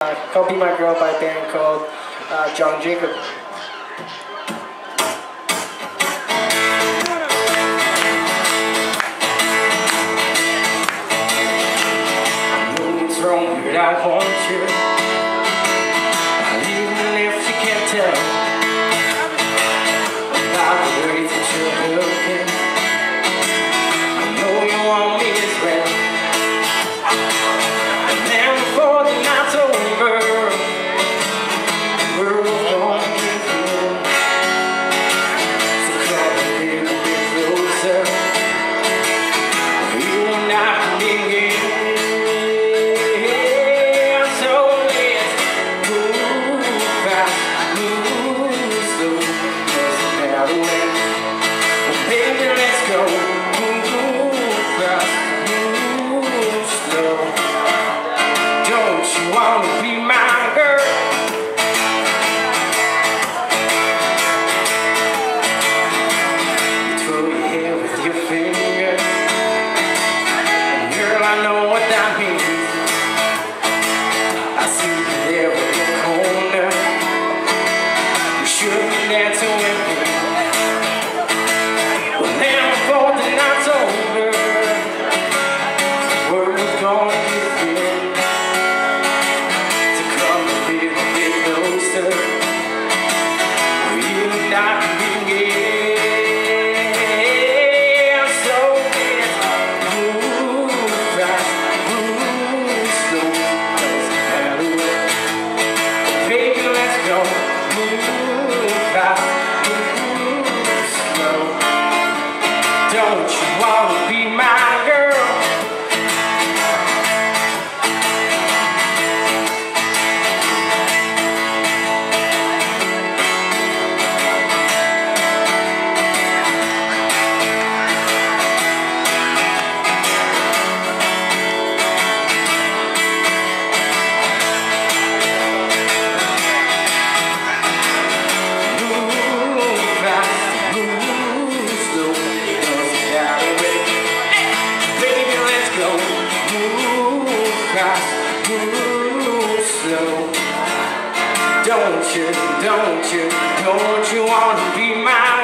Uh, Copy My Girl by a band called uh, John Jacob. minha car move slow. Don't you, don't you, don't you wanna be my